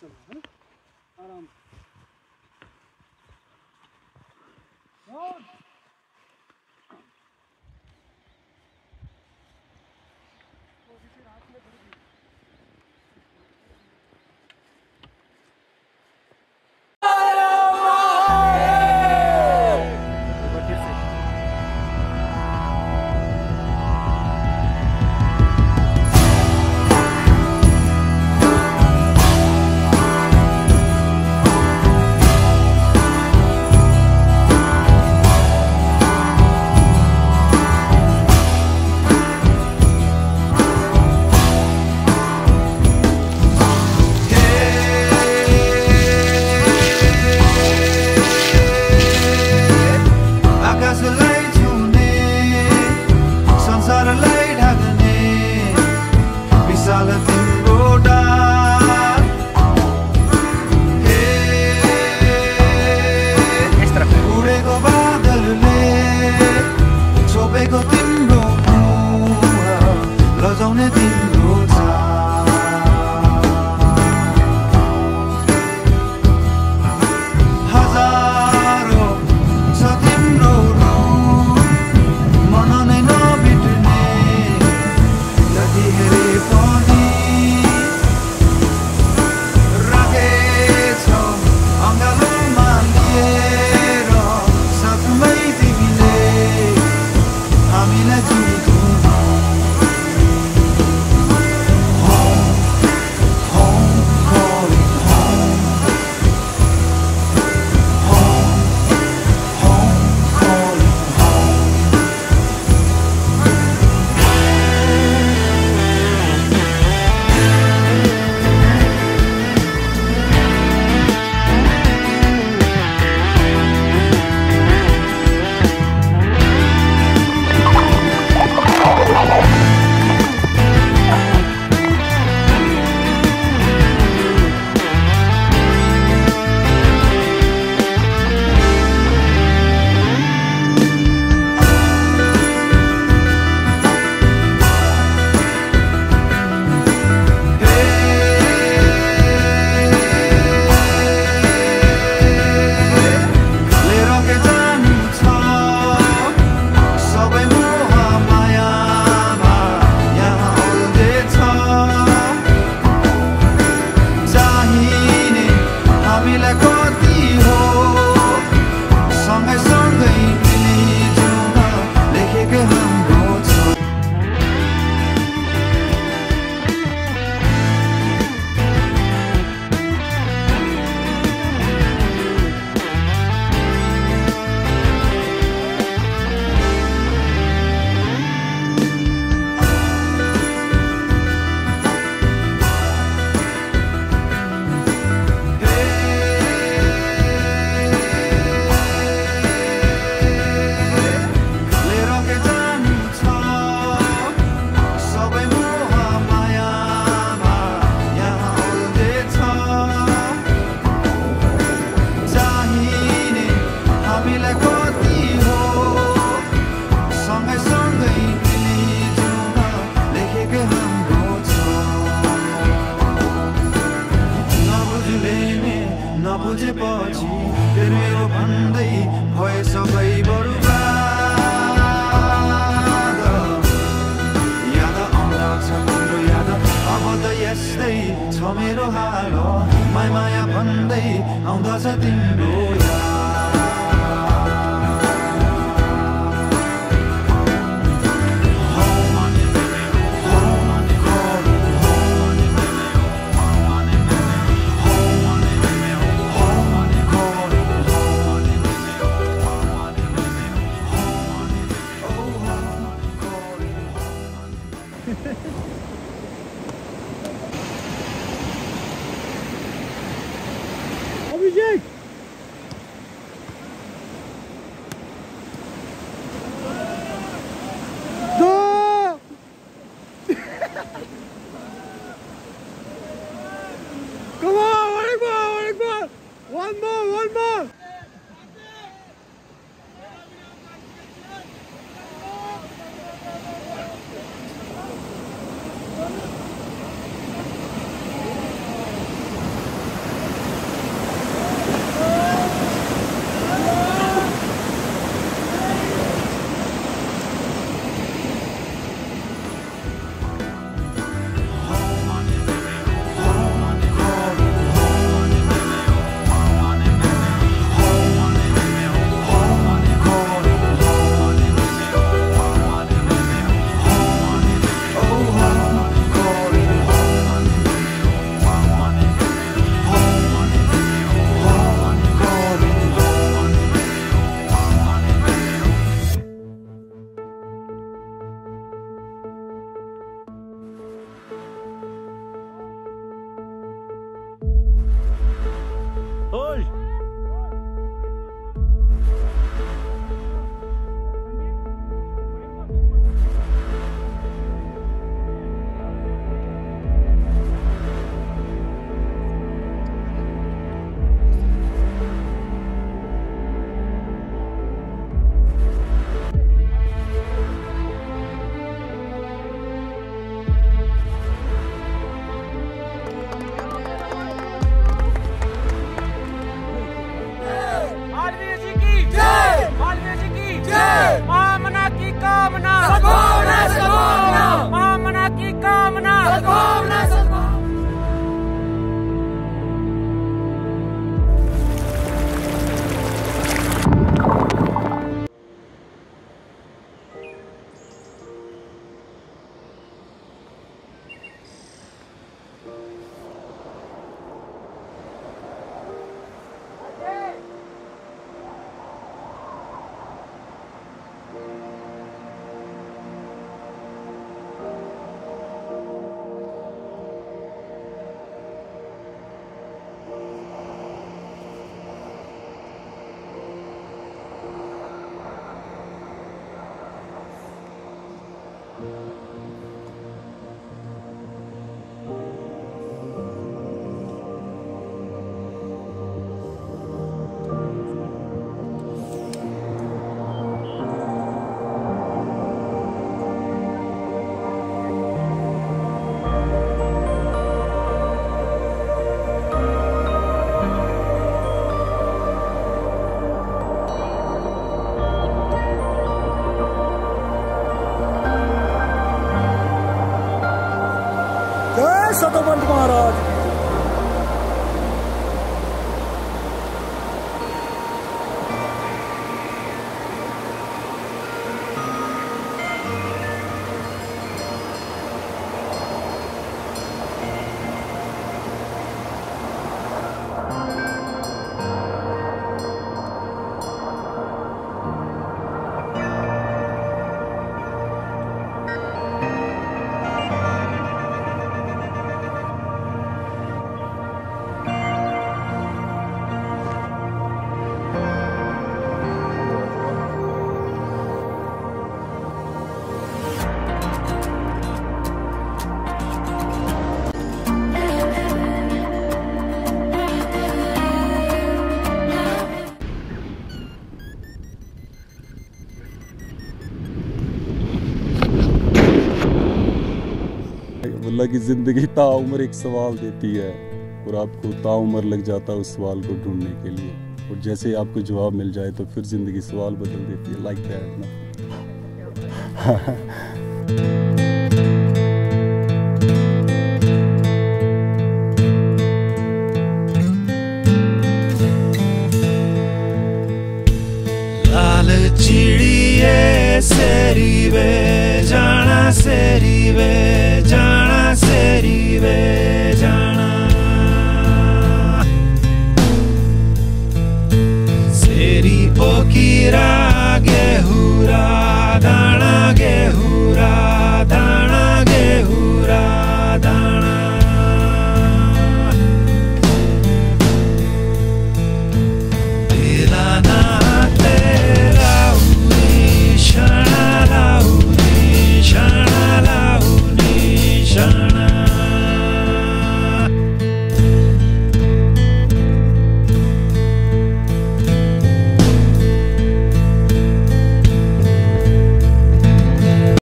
चलो आराम से। पछि मेरो भन्दै भए सबै बरुबा याद आउँछ तिम्रो याद अब त यस्तै छ मेरो हाल माया भन्दै आउँदछ तिम्रो याद। बोला कि ज़िंदगी ताउम्र एक सवाल देती है और आपको ताउम्र लग जाता है उस सवाल को ढूँढने के लिए। और जैसे ही आपको जवाब मिल जाए तो फिर ज़िंदगी सवाल बदल देती है। लाइक दैट ना? चिड़िए सेरी वे जाना सेरी वे Eri poki rage hura dana gehura